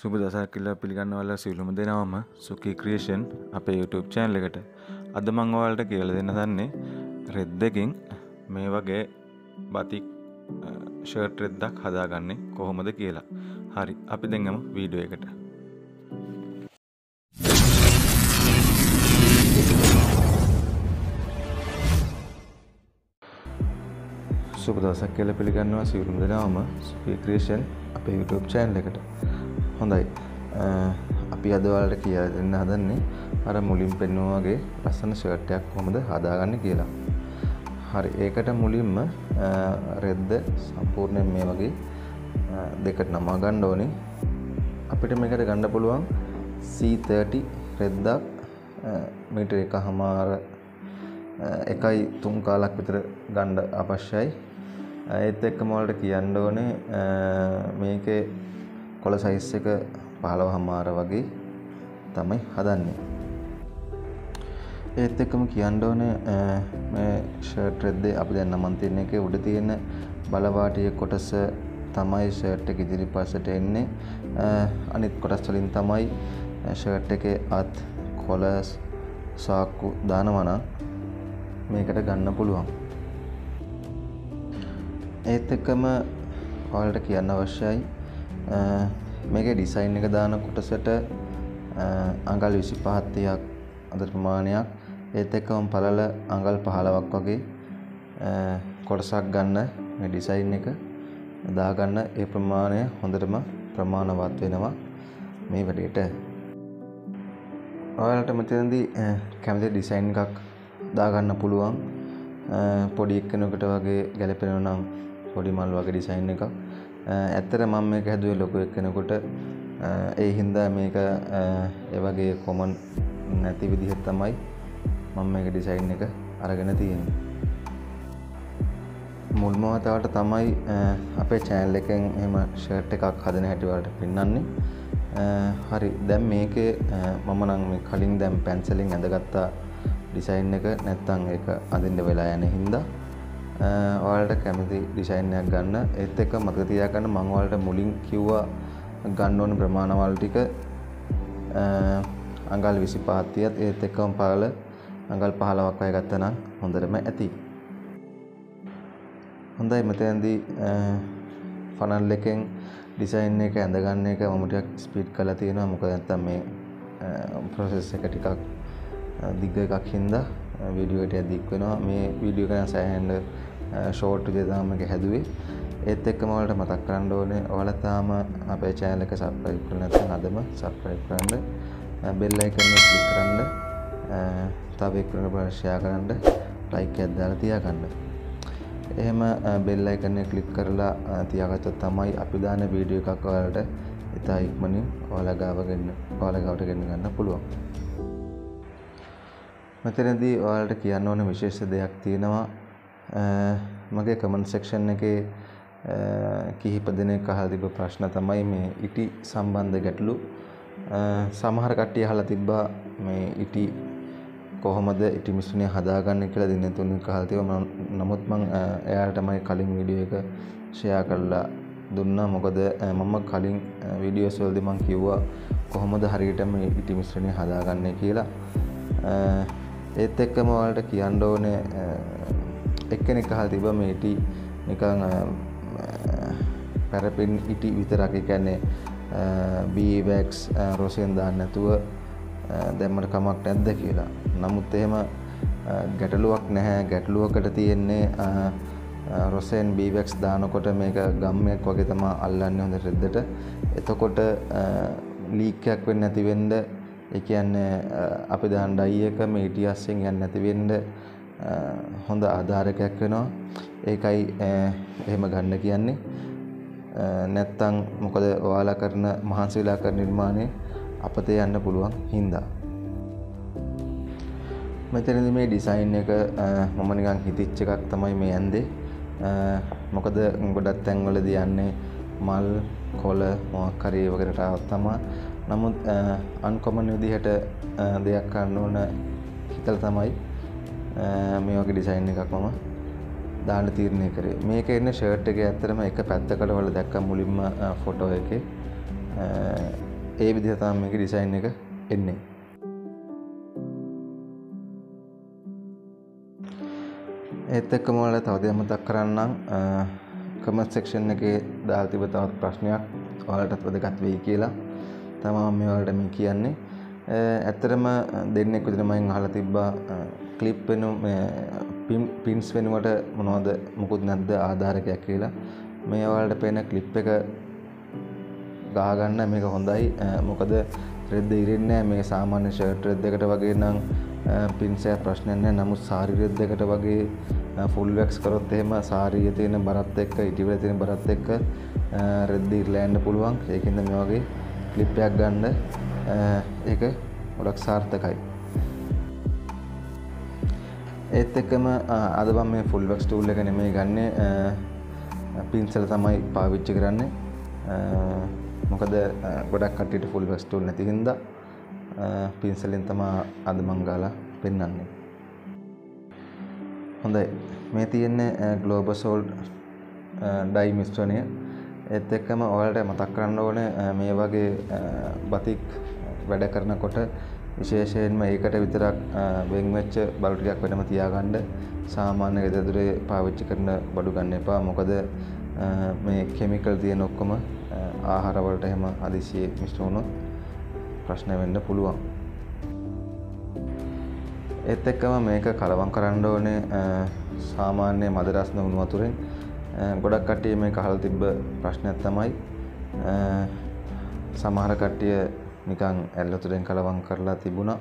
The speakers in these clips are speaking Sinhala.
සුබ දසක් කියලා පිළිගන්නවල සියලුම දෙනවම සුකී ක්‍රියේෂන් අපේ YouTube චෑනල් එකට. අද මං ඔයාලට කියලා දෙන්න දන්නේ රෙද් දෙකින් මේ වගේ බතික් ෂර්ට් රෙද්දක් හදාගන්නේ කොහොමද කියලා. හරි අපි දෙංගම වීඩියෝ එකට. සුබ දසක් කියල පිළිගන්නවා සිවරුම් දෙනාවම සුපී ක්‍රේෂන් අපේ YouTube චෑන්ල එකට. හොඳයි. අපි අදවලට කියා දෙන්න හදන්නේ අර මුලින් පෙන්නුවගේ ලස්සන ෂර්ටයක් කොමද හදාගන්න කියලා. හරි ඒකට මුලින්ම රෙද්ද සම්පූර්ණයෙන් මේ වගේ දෙකට නමා ගණ්ඩ ඕනේ. අපිට මේකට ගණ්ඩ පුළුවන් C30 රෙද්දක් මීට එක හමාර එකයි තුන් කාලක් විතර ගණ්ඩ අපශ්‍යයි ඒත් එක්ක මොලට කියන්න ඕනේ මේකේ කොළ සයිස් එක පහළව හමාර වගේ තමයි හදන්නේ. ඒත් එක්කම කියන්න ඕනේ මේ ෂර්ට් රෙද්දේ අපි දැන් නමන් තියෙන එකේ උඩ තියෙන බලවාටිය කොටස තමයි ෂර්ට් එක ඉදිරිපස්සට එන්නේ. අනිත් කොටස් වලින් තමයි ෂර්ට් එකේ අත් කොළ සාක්කු දානවා නම් මේකට ගන්න පුළුවන්. ඒත් එක්කම ඔයාලට කියන්න අවශ්‍යයි මේක ඩිසයින් එක දාන කොටසට අඟල් විසි පහත්තියක් අද ප්‍රමාණයක්. ඒත් එක්කම පලල අඟල් පහලවක් වගේ කොටසක් ගන්න මේ ඩිසයින් එක දාගන්න ඒ ප්‍රමාණය හොඳටම ප්‍රමාණවත් වෙනවා මේ වැඩේට. ඔයාලට මෙතනදී කැමති ඩිසයින් එකක් දාගන්න පුළුවන්. පොඩි එක්කෙනෙකුට වගේ ගැලපෙනවා නම් පොඩි මල් වගේ ඩිසයින් එකක්. ඇත්තට මම මේක හැදුවේ ලොකු එක්කෙනෙකුට. ඒ හින්දා මේක ඒ වගේ කොමන් නැති විදිහට තමයි මම මේක ඩිසයින් එක අරගෙන තියෙන්නේ. මුල්ම වතාවට තමයි අපේ චෑනල් එකෙන් එහෙම ෂර්ට් එකක් හදන හැටි වලට පෙන්වන්නේ. හරි. දැන් මේකේ මම නම් මේ කලින් දැන් පැන්සලින් ඇඳගත්තා ඩිසයින් එක. නැත්තම් ඒක අඳින්න වෙලා යන හින්දා ඔයාලට කැමති ඩිසයින්යක් ගන්න. ඒත් එක්ක මතක තියාගන්න මම ඔයාලට මුලින් කිව්වා ගන්න ඕන ප්‍රමාණවල් ටික. අඟල් 25ක් තියත් ඒත් එක්කම පහළ අඟල් 15ක් වගේ ගත්තා නම් හොඳටම ඇති. හොඳයි මෙතෙන්දී ෆනල් එකෙන් ඩිසයින් එක ඇඳගන්න එක මම ටිකක් ස්පීඩ් කරලා තියෙනවා. මොකද නැත්තම් මේ ප්‍රොසෙස් එක ටිකක් දිග එකක් හින්දා වීඩියෝ එක දික් වෙනවා. මේ වීඩියෝ එක සෑහෙන්න ෂෝට් විදිහට එක හැදුවේ. ඒත් එක්කම ඔයාලට මතක් කරන්න ඕනේ ඔයාලා තාම අපේ channel එක subscribe කරලා නැත්නම් අදම subscribe කරන්න bell icon එක click කරන්න තව එක්කෙනෙකුට බලන්න share කරන්න like එකක් දාලා තියාගන්න. එහෙම bell icon එක click කරලා තියාගත්තොත් තමයි අපි දාන වීඩියෝ එකක් ඔයාලට ඉතා ඉක්මනින් ඔයාලා ගාව ගන්න ඔයාලා ගාවට ගෙන්න ගන්න පුළුවන්. මෙතනදී ඔයාලට කියන්න ඕන විශේෂ දෙයක් තියෙනවා. මගේ කමෙන්ට් සෙක්ෂන් එකේ කිහිප දෙනෙක් අහලා තිබ්බ ප්‍රශ්න තමයි මේ ඉටි සම්බන්ධ ගැටලු. සමහර කට්ටිය අහලා තිබ්බා මේ ඉටි කොහොමද ඉටි මිශ්‍රණය හදාගන්නේ කියලා දින තුනක් අහලා තිබ්බා. නමුත් මම එයාලට මගේ කලින් වීඩියෝ එක ෂෙයා කරලා දුන්නා. මොකද මම කලින් වීඩියෝස් වලදී මම කිව්වා කොහොමද හරියටම ඉටි මිශ්‍රණය හදාගන්නේ කියලා. ඒත් එක්කම ඔයාලට කියන්න ඕනේ එක්කෙනෙක් අහලා තිබ්බා මේ ඉටි නිකන් පැරපින් ඉටි විතරක් ඒ කියන්නේ බීවැක්ස් රොසෙන් දාන්න නැතුව දැම්මට කමක් නැද්ද කියලා. නමුත් එහෙම ගැටලුවක් නැහැ. ගැටලුවකට තියෙන්නේ රොසෙන් බීවැක්ස් දානකොට මේක ගම්මයක් වගේ තමයි අල්ලන්නේ හොඳ රෙද්දට. එතකොට ලීක් එකක් වෙන්නේ නැති වෙන්න ඒ කියන්නේ අපි දාන ඩයි එක මේ ඉටි අස්සෙන් යන්නේ නැති වෙන්න හොඳ ආධාරකයක් වෙනවා. ඒකයි එහෙම ගන්න කියන්නේ. නැත්තං මොකද ඔයාලා කරන මහන්සිලා කර නිර්මාණය අපතේ යන්න පුළුවන් හින්දා. මෙතනදි මේ ඩිසයින් එක මම නිකන් හිතිච්ච එකක් තමයි මේ ඇන්දේ. මොකද ගොඩක් තැන්වලදී යන්නේ මල් කොළ මොකක් හරි වගේ රටාවක් තමයි නමුත් අන්කොමන් විදිහට දෙයක් කරන්න ඕන හිතලා තමයි. මේ වගේ ඩිසයින් එකක් මම දාන්න තීරණය කරේ. මේක එන්න ෂර්ට් එක ඇත්තරම එක පැත්තකට වල දැක්ක මුලින්ම ෆොටෝ එකේ. ඒ විදිහ තමයි මේකේ ඩිසයින් එක එන්නේ. ඒත් එක්කම ඔයාලට තව දෙයක් මතක් කරන්නම්. කමෙන්ට් සෙක්ෂන් එකේ දාලා තිබ්බ තවත් ප්‍රශ්නයක් ඔයාලටත් වැදගත් වෙයි කියලා. තමයි මම මේ ඔයාලට මේ කියන්නේ. ඇත්තටම දෙන්නෙක් විදිහට මම අහලා තිබ්බා ක්ලිප් වෙනු මේ පින්ස් වෙනුවට මොනවද මොකුත් නැද්ද ආධාරකයක් කියලා. මේ ඔයාලට පේන ක්ලිප් එක ගාගන්න මේක හොඳයි. මොකද රෙද්ද ඉරෙන්නේ මේ සාමාන්‍ය ෂර්ට් රෙද් එකට වගේ නම් පින්සය ප්‍රශ්නයක් නැහැ. නමුත් සාරි රෙද් එකට වගේ ෆුල් වැක්ස් කරොත් එහෙම සාරියේ තියෙන බරත් එක්ක ඉටිවල තියෙන බරත් එක්ක රෙද්ද ඉරලා යන්න පුළුවන්. ඒකින්ද මේ වගේ ක්ලිප් එකක් ගන්න. ඒක ගොඩක් සාර්ථකයි. ඒත් එක්කම අද මම මේ ෆුල් වැක්ස් ටූල් එක නෙමෙයි ගන්නෙ පින්සල තමයි පාවිච්චි කරන්නේ. මොකද ගොඩක් කට්ටියට ෆුල් වැක්ස් ටූල් නැති හින්දා පින්සලෙන් තමා අද මං ගාලා පෙන්වන්නේ. හොඳයි. මේ තියෙන්නේ ග්ලෝබසෝල් ඩයි මිශ්‍රණය. ඒත් එක්කම ඔයාලට මතක් කරන්න ඕනේ මේ වගේ බතික් වැඩ කරනකොට විශේෂයෙන්ම ඒකට විතරක් වෙන් වෙච්ච බඩු ටිකක් වෙනම තියාගන්න සාමාන්‍ය ගෙදරදොරේ පාවිච්චි කරන බඩු ගන්න එපා මොකද මේ කෙමිකල් තියෙන ඔක්කොම ආහාර වලට එහෙම හදිසියෙ මිශ්‍ර වුණොත් ප්‍රශ්න වෙන්න පුළුවන්. ඒත් එක්කම මේක කලවම් කරන්න ඕනේ සාමාන්‍ය මද රස්න උණු වතුරෙන් ගොඩක් කට්ටිය මේක අහලා තිබ්බ ප්‍රශ්නයක් තමයි සමහර කට්ටිය නිකන් ඇල් වතුරෙන් කලවම් කරලා තිබුණා.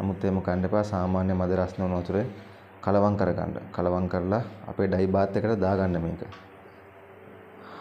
නමුත් එහෙම කන්න එපා සාමාන්‍ය මද රස්න උණු වතුරෙන් කලවම් කරගන්න. කලවම් කරලා අපේ ඩයි බාත් එකට දාගන්න මේක.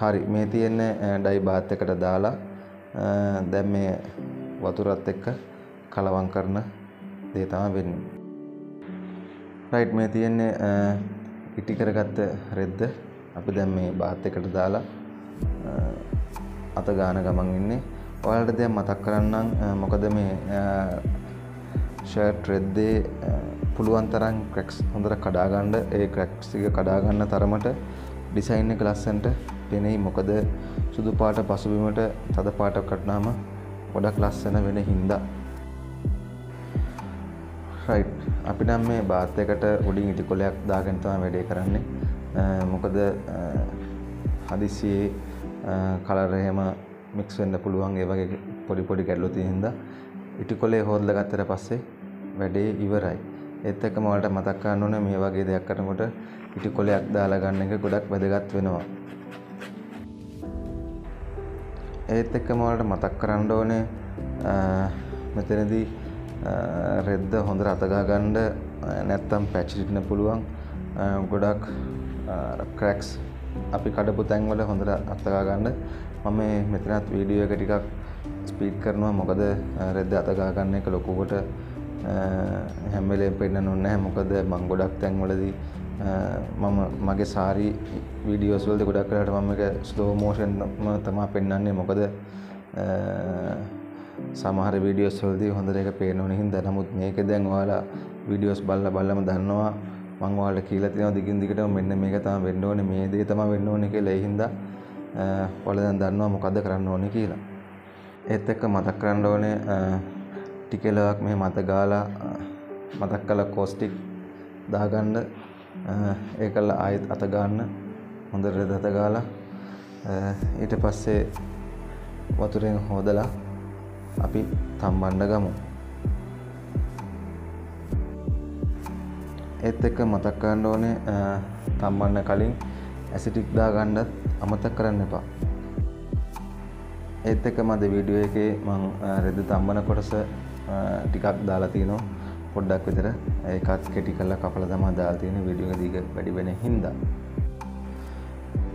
හරි මේ තියෙන්නේ ඩයි බාත් එකට දාලා දැන් මේ වතුරත් එක්ක කලවම් කරන දේ තමයි වෙන්නේ. රයිට් මේ තියෙන්නේ ඉටි කරගත්ත රෙද්ද අපි දැන් මේ බාත් එකට දාලා අත ගාන ගමන් ඉන්නේ. ඔයාලට දැන් මතක් කරන්නම් මොකද මේ ෂර්ට් රෙද්දේ පුළුවන් තරම් ක්‍රැක්ස් හොඳට කඩා ගන්න ඒ ක්‍රැක්ස් ටික කඩා ගන්න තරමට ඩිසයින් එක ලස්සනට පෙනෙයි. මොකද සුදු පාට පසුබිමට තද පාට කටනාම ගොඩක් ලස්සන වෙන හින්දා. රයිට් අපි නම් මේ බාත් එකට උඩින් ඉටි කොලයක් දාගෙන තමයි වැඩේ කරන්නේ. මොකද හදිසියේ කලර් එහෙම මික්ස් වෙන්න පුළුවන් ඒ වගේ පොඩි පොඩි ගැටලු තියෙන හින්දා ඉටි කොලේ හොදලා ගත්තට පස්සේ වැඩේ ඉවරයි. ඒත් එක්කම ඔයාලට මතක් කරන්න ඕනේ මේ වගේ දෙයක් කරනකොට ඉටි කොලයක් දාලා ගන්න එක ගොඩක් වැදගත් වෙනවා. ඒත් එක්කම ඔයාලට මතක් කරන්න ඕනේ මෙතනදී රෙද්ද හොඳට අතගා ගන්න නැත්තම් පැචිටින්න පුළුවන් ගොඩක් ක්‍රැක්ස් අපි කඩපු තැන්වල හොඳට අතගා ගන්න. මම මෙතනත් වීඩියෝ එක ටිකක් ස්පීඩ් කරනවා. මොකද රෙද්ද අතගා ගන්න එක ලොකුකොට හැම වෙලේම පෙන්නන්න ඕනේ නැහැ. මොකද මම ගොඩක් තැන්වලදී මම මගේ සාරි වීඩියෝස් වලදී ගොඩක් වෙලාවට මම මේක ස්ලෝ මෝෂන් තමයි පෙන්වන්නේ මොකද සමහර වීඩියෝස් වලදී හොඳට ඒක පේන්න ඕන හින්දා. නමුත් මේක දැන් ඔයාලා වීඩියෝස් බලලා බලලම දන්නවා. මම ඔයාලට කියලා තියෙනවා දිගින් දිගටම මෙන්න මේක තමයි වෙන්න ඕනේ. මේ දේ තමයි වෙන්න ඕනේ කියලා ඒ හින්දා ඔයාලා දැන් දන්නවා මොකද්ද කරන්න ඕනේ කියලා. ඒත් එක්ක මතක් කරන්න ඕනේ ටිකලවක් මේ මත ගාලා මතක් කළ කෝස්ටික් දාගන්න. ඒකල ආයෙත් අත ගන්න හොඳට රෙද අත ගාලා ඊට පස්සේ වතුරෙන් හොදලා අපි තම්බන්න ගමු. ඒත් එක්ක මතක් කරන්න ඕනේ තම්බන්න කලින් ඇසිටික් දාගන්නත්. අමතක් කරන්න එපා. ඒත් එක්ක මද වීඩියෝ එකේ මං රෙද තම්බන කොටස ටිකක් දාලා තියෙනවා පොඩ්ඩක් විතර. ඒකත් කෙටි කල්ලා කපල තමා දාලා තියෙන වීඩියෝ එක දිග වැඩි වෙන හින්දා.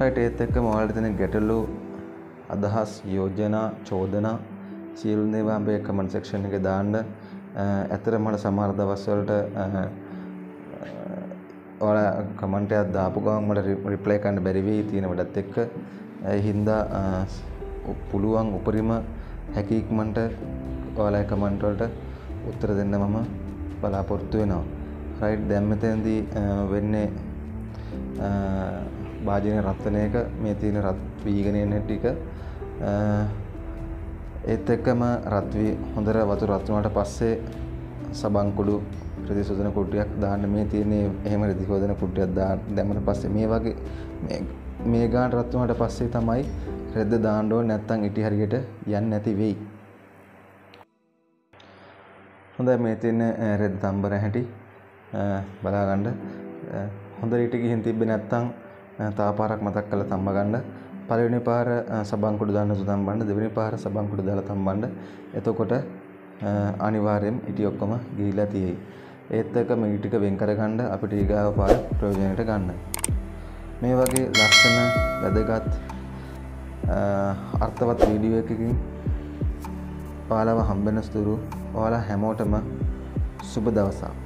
රයිට් ඒත් එක්ක ඔයාලට තියෙන ගැටලු අදහස් යෝජනා චෝදනා සියලු දේවා අපේ කමෙන්ට් සෙක්ෂන් එකේ දාන්න. ඇත්තටම මට සමහර දවස්වලට ඔයාලා කමෙන්ට් එකක් දාපු ගමන් මට රිප්ලයි කරන්න බැරි වෙයි තියෙන වැඩත් එක්ක. ඒ හින්දා පුළුවන් උපරිම හැකි ඉක්මනට ඔයාලගේ කමෙන්ට් වලට උත්තර දෙන්න මම බලාපොරොත්තු වෙනවා. රයිට් දැන් මෙතනදී වෙන්නේ භාජනය රත් වෙන එක. මේ තියෙන රත් වීගෙන එන ටික. ඒත් එක්කම රත්වී හොඳර වතු රත්වනට පස්සේ සබංකුඩු ප්‍රතිශෝධන කුටියක් දාන්න මේ තියන්නේ එහෙම රදිකෝදන කුටියක් දා දැමට පස්සේ මේ වගේ මේ ගාන රත්වනට පස්සේ තමයි රෙද්ද දාණ්ඩෝ නැත්තං ඉටි හරියට යන්න නැති වෙයි හොඳ මේ තියන්න රෙද් තම්බර හැටි බලාගණ්ඩ හොඳ ඊට ගිහින් තිබ්බ නැත්තං තාපාරක් මතක් කළ තම්බ ගණ්ඩ පළවෙනි පාර සබංකුඩු දාන්න සුදම් බණ්ඩ දෙවෙනි පාර සබංකුඩු දාලා තම්බන්න එතකොට අනිවාර්යෙන් ඉටි ඔක්කොම ගිහිලා තියෙයි ඒත් එක්ක මේ ටික වෙන් කරගන්න අපිට ඊගාව පාර ප්‍රයෝජනයට ගන්න. මේ වගේ ලස්සන වැදගත් අර්ථවත් වීඩියෝ එකකින් ඔයාලව හම්බෙන ස්තුරු. ඔයාලා හැමෝටම සුබ දවසක්.